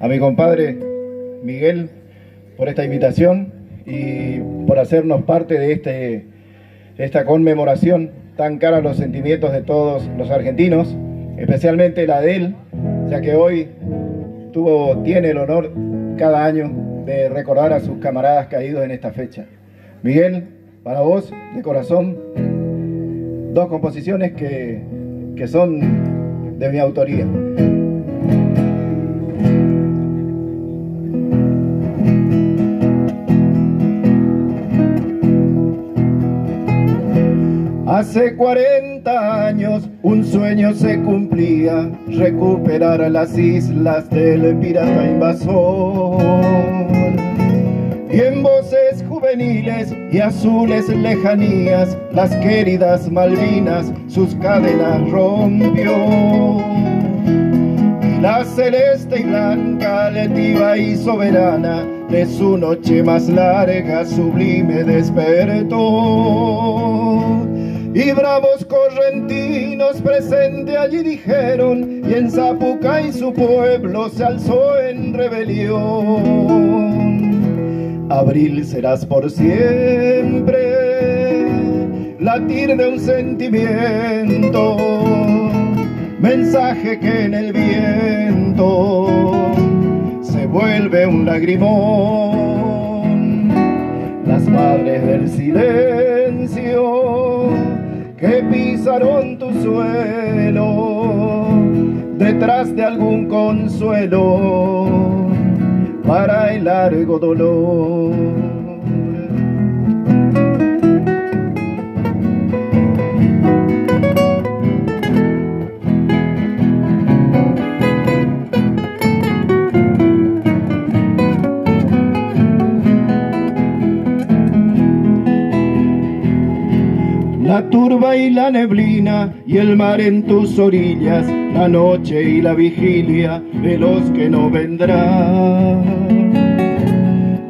a mi compadre Miguel por esta invitación y por hacernos parte de este, esta conmemoración tan cara a los sentimientos de todos los argentinos, especialmente la de él, ya que hoy tuvo, tiene el honor cada año de recordar a sus camaradas caídos en esta fecha. Miguel, para vos, de corazón, dos composiciones que, que son de mi autoría. Hace 40 años un sueño se cumplía, recuperar las islas del pirata invasor. Y en voces juveniles y azules lejanías, las queridas Malvinas sus cadenas rompió. Y la celeste y blanca, letiva y soberana, de su noche más larga sublime despertó bravos correntinos presente allí dijeron, y en Zapucay su pueblo se alzó en rebelión. Abril serás por siempre, latir de un sentimiento, mensaje que en el viento se vuelve un lagrimón. Las madres del silencio que pisaron tu suelo detrás de algún consuelo para el largo dolor. La turba y la neblina y el mar en tus orillas, la noche y la vigilia de los que no vendrán.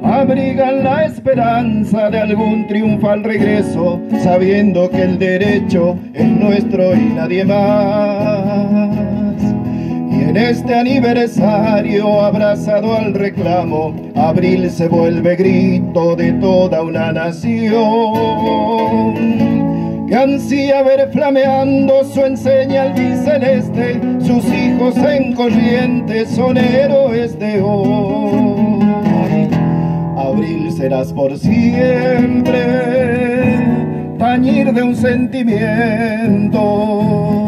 Abrigan la esperanza de algún triunfal regreso, sabiendo que el derecho es nuestro y nadie más. Y en este aniversario abrazado al reclamo, abril se vuelve grito de toda una nación ansía ver flameando su enseña celeste, sus hijos en corriente son héroes de hoy. Abril serás por siempre, tañir de un sentimiento,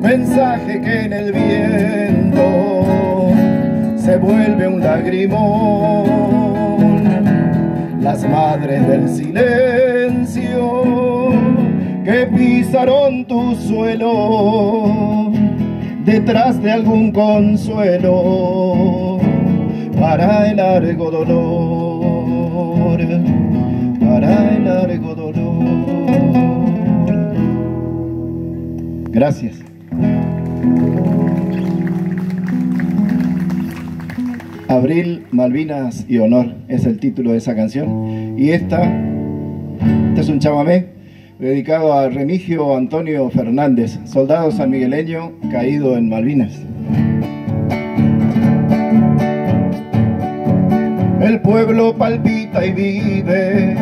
mensaje que en el viento se vuelve un lagrimón. Las madres del silencio que pisaron tu suelo detrás de algún consuelo para el largo dolor, para el largo dolor. Gracias. Abril, Malvinas y Honor es el título de esa canción. Y esta, este es un chamamé dedicado a Remigio Antonio Fernández, soldado sanmigueleño caído en Malvinas. El pueblo palpita y vive,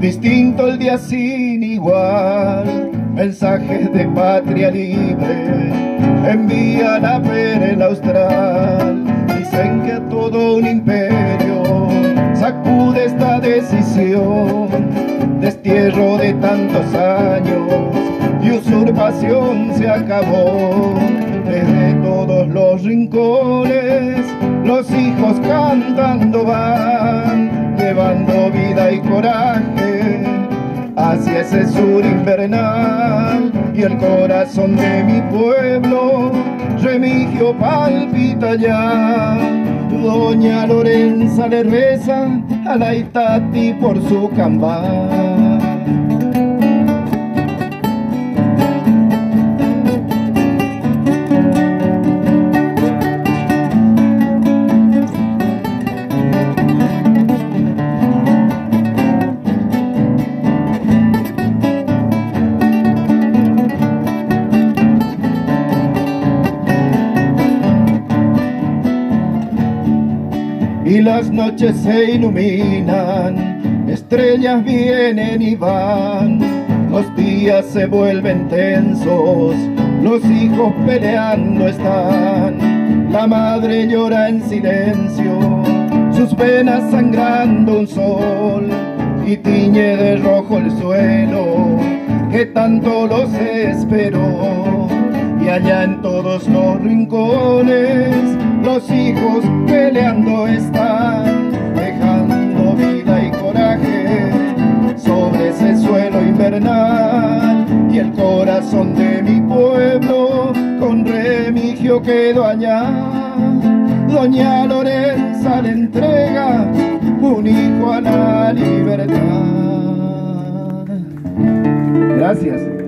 distinto el día sin igual. Mensajes de patria libre envían a ver el austral. Dicen que todo un imperio sacude esta decisión destierro de tantos años y usurpación se acabó. Desde todos los rincones los hijos cantando van, llevando vida y coraje hacia ese sur invernal y el corazón de mi pueblo remigio palpita ya. Doña Lorenza le reza a la Itati por su cambal. Las noches se iluminan, estrellas vienen y van, los días se vuelven tensos, los hijos peleando están, la madre llora en silencio, sus venas sangrando un sol y tiñe de rojo el suelo que tanto los esperó y allá en todos los rincones los hijos peleando están, dejando vida y coraje sobre ese suelo invernal. Y el corazón de mi pueblo con remigio quedó allá. Doña Lorenza le entrega un hijo a la libertad. Gracias.